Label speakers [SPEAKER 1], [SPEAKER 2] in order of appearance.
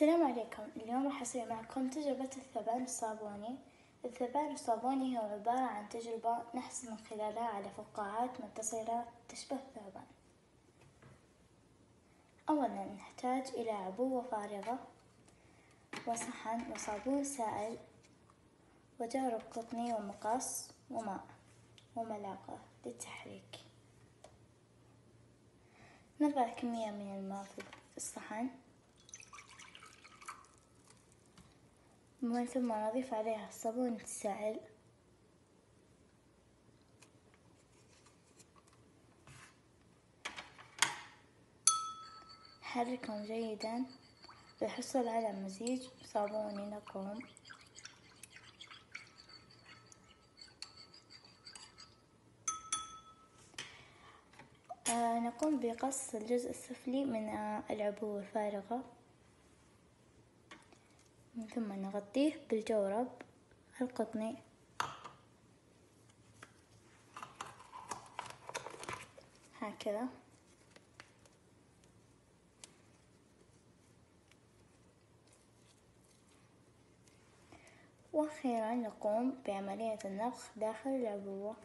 [SPEAKER 1] السلام عليكم. اليوم راح أسوي معكم تجربة الثبان الصابوني. الثبان الصابوني هو عبارة عن تجربة نحصل من خلالها على فقاعات متصلة تشبه الثعبان. أولا نحتاج إلى عبوة فارغة وصحن وصابون سائل وجارب قطني ومقص وماء وملاقة للتحريك. نضع كمية من الماء في الصحن. ومن ثم نضيف عليها الصابون السائل حركهم جيدا. للحصول على مزيج صابوني نقوم آه نقوم بقص الجزء السفلي من آه العبوة الفارغة ثم نغطيه بالجورب القطني. هكذا. وأخيرا نقوم بعملية النفخ داخل العبوة.